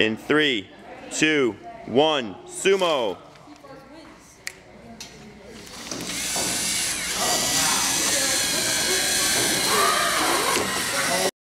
In three, two, one, sumo.